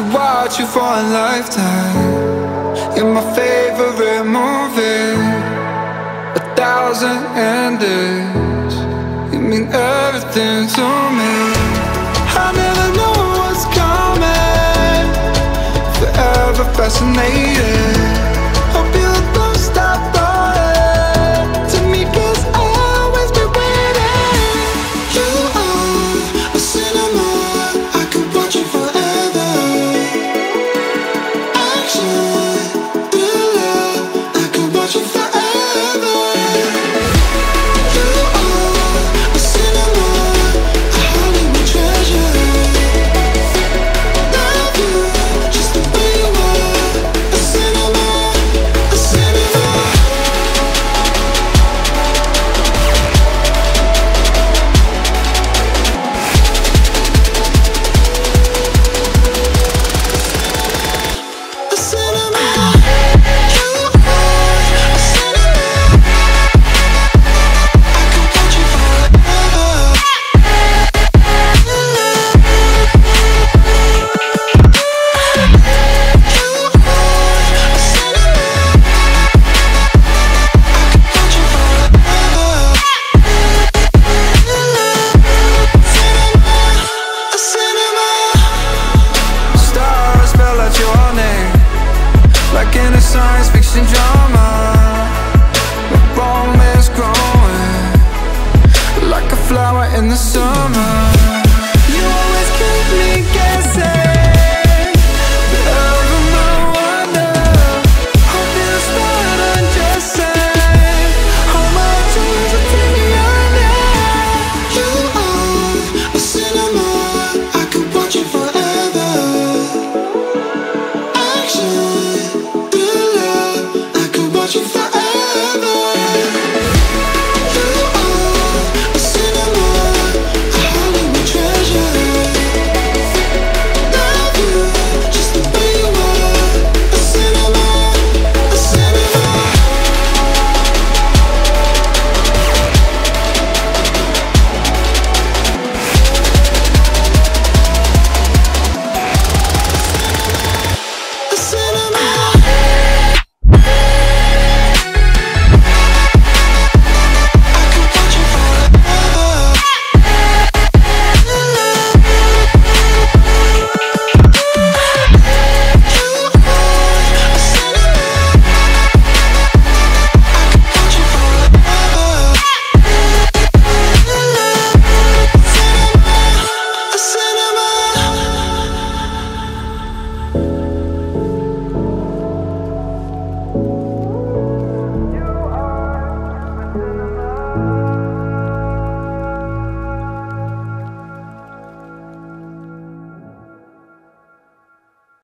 To watch you for a lifetime. You're my favorite movie. A thousand endings. You mean everything to me. I never know what's coming. Forever fascinated.